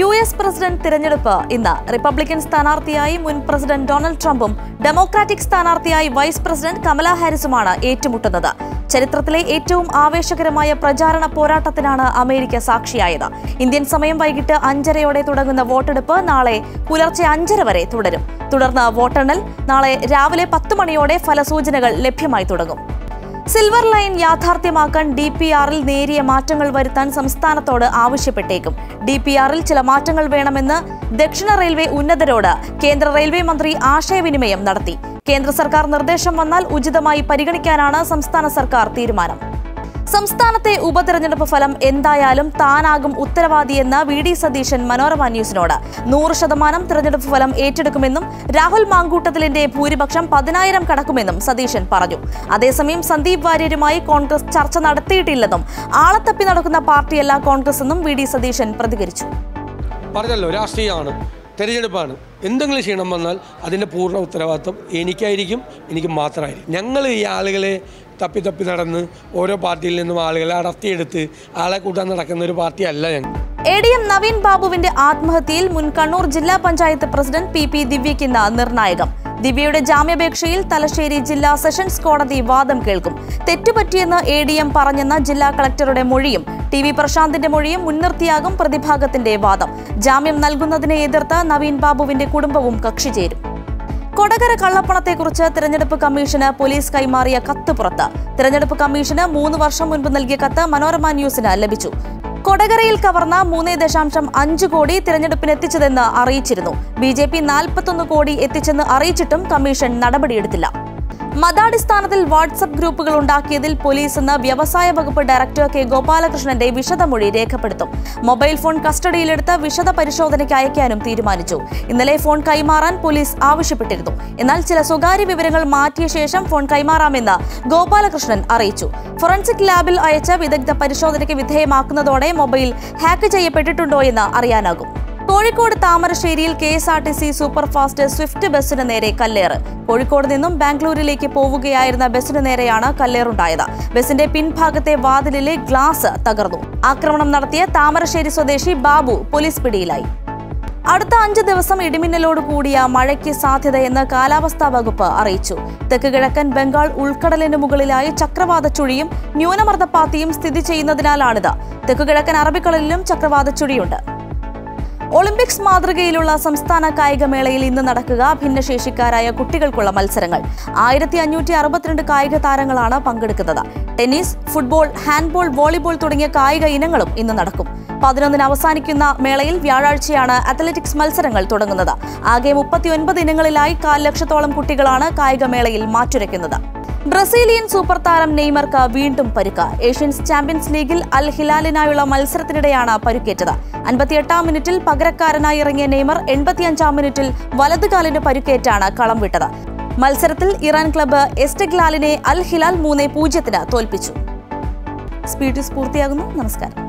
U S president തിരഞ്ഞെടുപ്പ്. ഇന്ന് Republican സ്ഥാനാർത്ഥിയായി മുൻ പ്രസിഡന്റ് ഡൊണാൾഡ് ട്രംപും ഡെമോക്രാറ്റിക് സ്ഥാനാർത്ഥിയായി വൈസ് പ്രസിഡന്റ് കമല ഹാരിസുമാണ് ഏറ്റുമുട്ടുന്നത്. ചരിത്രത്തിലെ ഏറ്റവും ആവേശകരമായ പ്രചാരണ പോരാട്ടത്തിനാണ് അമേരിക്ക സാക്ഷിയായത്. ഇന്ത്യൻ സമയം വൈകിട്ട് അഞ്ചരയോടെ തുടങ്ങുന്ന വോട്ടെടുപ്പ് നാളെ പുലർച്ചെ അഞ്ചര വരെ തുടരും. തുടർന്ന് വോട്ടെണ്ണൽ നാളെ രാവിലെ പത്ത് മണിയോടെ ഫലസൂചനകൾ ലഭ്യമായി തുടങ്ങും. സിൽവർ ലൈൻ യാഥാർത്ഥ്യമാക്കാൻ ഡി പി ആറിൽ നേരിയ മാറ്റങ്ങൾ വരുത്താൻ സംസ്ഥാനത്തോട് ആവശ്യപ്പെട്ടേക്കും. ഡി പി ആറിൽ ചില മാറ്റങ്ങൾ വേണമെന്ന് ദക്ഷിണ റെയിൽവേ ഉന്നതരോട് കേന്ദ്ര റെയിൽവേ മന്ത്രി ആശയവിനിമയം നടത്തി. കേന്ദ്ര സർക്കാർ നിർദ്ദേശം വന്നാൽ ഉചിതമായി പരിഗണിക്കാനാണ് സംസ്ഥാന സർക്കാർ തീരുമാനം. സംസ്ഥാനത്തെ ഉപതെരഞ്ഞെടുപ്പ് ഫലം എന്തായാലും താനാകും ഉത്തരവാദിയെന്ന് വി ഡി സതീശൻ മനോരമ ന്യൂസിനോട്. നൂറ് ശതമാനം തെരഞ്ഞെടുപ്പ് ഫലം ഏറ്റെടുക്കുമെന്നും രാഹുൽ മാങ്കൂട്ടത്തിലിന്റെ ഭൂരിപക്ഷം പതിനായിരം കടക്കുമെന്നും സതീശൻ പറഞ്ഞു. അതേസമയം സന്ദീപ് വാര്യരുമായി കോൺഗ്രസ് ചർച്ച നടത്തിയിട്ടില്ലെന്നും ആളത്തപ്പി നടക്കുന്ന പാർട്ടിയല്ല കോൺഗ്രസ് എന്നും വി ഡി സതീശൻ പ്രതികരിച്ചു. പറഞ്ഞല്ലോ രാഷ്ട്രീയമാണ് തെരഞ്ഞെടുപ്പാണ്. എന്തെങ്കിലും ക്ഷീണം വന്നാൽ അതിന്റെ പൂർണ ഉത്തരവാദിത്വം എനിക്കായിരിക്കും എനിക്ക് മാത്രമായിരിക്കും. ഞങ്ങൾ ഈ ആളുകളെ തപ്പി തപ്പി നടന്ന് ഓരോ പാർട്ടിയിൽ നിന്നും ആളുകളെ അടർത്തിയെടുത്ത് ആളെ കൂട്ടാൻ നടക്കുന്ന ഒരു പാർട്ടിയല്ല ഞങ്ങൾ. എ ഡി എം നവീൻ ബാബുവിന്റെ ആത്മഹത്യയിൽ മുൻ കണ്ണൂർ ജില്ലാ പഞ്ചായത്ത് പ്രസിഡന്റ് പി പി ദിവ്യയ്ക്ക് ഇന്ന് നിർണായകം. ദിവ്യയുടെ ജാമ്യാപേക്ഷയിൽ തലശ്ശേരി ജില്ലാ സെഷൻസ് കോടതി വാദം കേൾക്കും. തെറ്റുപറ്റിയെന്ന് എ ഡി എം പറഞ്ഞെന്ന ജില്ലാ കളക്ടറുടെ മൊഴിയും ടി വി പ്രശാന്തിന്റെ മൊഴിയും മുൻനിർത്തിയാകും പ്രതിഭാഗത്തിന്റെ വാദം. ജാമ്യം നൽകുന്നതിനെ എതിർത്ത് നവീൻ ബാബുവിന്റെ കുടുംബവും കക്ഷി ചേരും. കൊടകര കള്ളപ്പണത്തെക്കുറിച്ച് തിരഞ്ഞെടുപ്പ് കമ്മീഷന് പോലീസ് കൈമാറിയ കത്ത് പുറത്ത്. തിരഞ്ഞെടുപ്പ് കമ്മീഷന് മൂന്ന് വർഷം മുൻപ് നൽകിയ കത്ത് മനോരമ ന്യൂസിന് ലഭിച്ചു. കൊടകരയിൽ കവർന്ന മൂന്ന് ദശാംശം അഞ്ച് കോടി തിരഞ്ഞെടുപ്പിന് എത്തിച്ചതെന്ന് അറിയിച്ചിരുന്നു. ബി ജെ പി നാൽപ്പത്തൊന്ന് കോടി എത്തിച്ചെന്ന് അറിയിച്ചിട്ടും കമ്മീഷൻ നടപടിയെടുത്തില്ല. മതാടിസ്ഥാനത്തിൽ വാട്സപ്പ് ഗ്രൂപ്പുകൾ ഉണ്ടാക്കിയതിൽ പോലീസ് ഇന്ന് വ്യവസായ വകുപ്പ് ഡയറക്ടർ കെ ഗോപാലകൃഷ്ണന്റെ വിശദമൊഴി രേഖപ്പെടുത്തും. മൊബൈൽ ഫോൺ കസ്റ്റഡിയിലെടുത്ത് വിശദ പരിശോധനയ്ക്ക് അയക്കാനും തീരുമാനിച്ചു. ഇന്നലെ ഫോൺ കൈമാറാൻ പോലീസ് ആവശ്യപ്പെട്ടിരുന്നു. എന്നാൽ ചില സ്വകാര്യ വിവരങ്ങൾ മാറ്റിയ ശേഷം ഫോൺ കൈമാറാമെന്ന് ഗോപാലകൃഷ്ണൻ അറിയിച്ചു. ഫോറൻസിക് ലാബിൽ അയച്ച വിദഗ്ധ പരിശോധനയ്ക്ക് വിധേയമാക്കുന്നതോടെ മൊബൈൽ ഹാക്ക് ചെയ്യപ്പെട്ടിട്ടുണ്ടോ എന്ന് അറിയാനാകും. കോഴിക്കോട് താമരശ്ശേരിയിൽ K S R T C superfast swift ബസ്സിന് നേരെ കല്ലേറ്. കോഴിക്കോട് നിന്നും ബാംഗ്ലൂരിലേക്ക് പോവുകയായിരുന്ന ബസ്സിന് നേരെയാണ് കല്ലേറുണ്ടായത്. ബസിന്റെ പിൻഭാഗത്തെ വാതിലിലെ ഗ്ലാസ് തകർന്നു. ആക്രമണം നടത്തിയ താമരശ്ശേരി സ്വദേശി ബാബു പോലീസ് പിടിയിലായി. അടുത്ത അഞ്ച് ദിവസം ഇടിമിന്നലോട് കൂടിയ മഴയ്ക്ക് സാധ്യതയെന്ന് കാലാവസ്ഥാ വകുപ്പ് അറിയിച്ചു. തെക്ക് കിഴക്കൻ ബംഗാൾ ഉൾക്കടലിന് മുകളിലായി ചക്രവാത ചുഴിയും ന്യൂനമർദ്ദപ്പാത്തിയും സ്ഥിതി ചെയ്യുന്നതിനാലാണിത്. തെക്ക് കിഴക്കൻ അറബിക്കടലിലും ചക്രവാത ചുഴിയുണ്ട്. ഒളിമ്പിക്സ് മാതൃകയിലുള്ള സംസ്ഥാന കായികമേളയിൽ ഇന്ന് നടക്കുക ഭിന്നശേഷിക്കാരായ കുട്ടികൾക്കുള്ള മത്സരങ്ങൾ. ആയിരത്തി അഞ്ഞൂറ്റി അറുപത്തിരണ്ട് കായിക താരങ്ങളാണ് പങ്കെടുക്കുന്നത്. ടെന്നീസ് ഫുട്ബോൾ ഹാൻഡ്ബോൾ വോളിബോൾ തുടങ്ങിയ കായിക ഇനങ്ങളും ഇന്ന് നടക്കും. പതിനൊന്നിന് അവസാനിക്കുന്ന മേളയിൽ വ്യാഴാഴ്ചയാണ് അത്ലറ്റിക്സ് മത്സരങ്ങൾ തുടങ്ങുന്നത്. ആകെ മുപ്പത്തിയൊൻപത് ഇനങ്ങളിലായി കാൽ ലക്ഷത്തോളം കുട്ടികളാണ് കായികമേളയിൽ മാറ്റുരയ്ക്കുന്നത്. ബ്രസീലിയൻ സൂപ്പർ താരം നെയ്മർക്ക് വീണ്ടും പരുക്ക്. ഏഷ്യൻസ് ചാമ്പ്യൻസ് ലീഗിൽ അൽ ഹിലാലിനായുള്ള മത്സരത്തിനിടെയാണ് പരുക്കേറ്റത്. അൻപത്തിയെട്ടാം മിനിറ്റിൽ പകരക്കാരനായി ഇറങ്ങിയ നെയ്മർ എൺപത്തിയഞ്ചാം മിനിറ്റിൽ വലതുകാലിന് പരുക്കേറ്റാണ് കളം വിട്ടത്. മത്സരത്തിൽ ഇറാൻ ക്ലബ്ബ് എസ്റ്റഗ്ലാലിനെ അൽ ഹിലാൽ മൂന്ന് പൂജ്യത്തിന് തോൽപ്പിച്ചു. സ്പീഡ് പൂർത്തിയാകുന്നു. നമസ്കാരം.